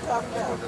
talking about?